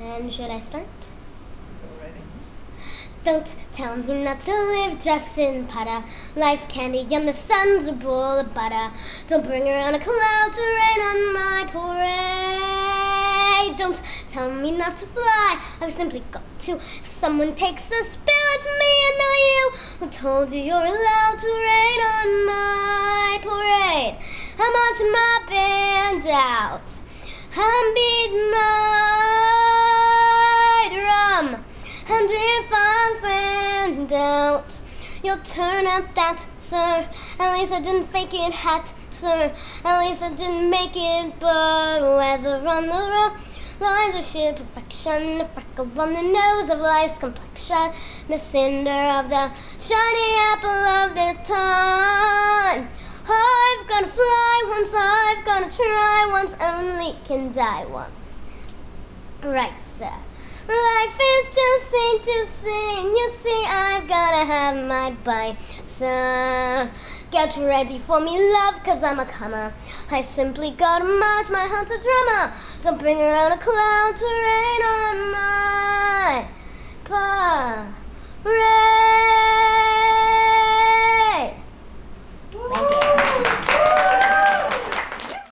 And should I start? Don't tell me not to live just in butter. Life's candy and the sun's a bowl of butter. Don't bring around a cloud to rain on my parade. Don't tell me not to fly. I've simply got to. If someone takes a spill, it's me and not you. Who told you you're allowed to rain on my parade? I'm marching my band out. Found out, you'll turn out that, sir. At least I didn't fake it, hat, sir. At least I didn't make it, but whether on the road. Lines of sheer perfection, the freckle on the nose of life's complexion, the cinder of the shiny apple of this time. I've gotta fly once, I've gotta try once, only can die once. Right, sir. Life is too sing to sing. You see, I've gotta have my bite. So get ready for me, love, cause I'm a comer. I simply gotta march my heart's a drummer. Don't bring around a cloud to rain on my pa.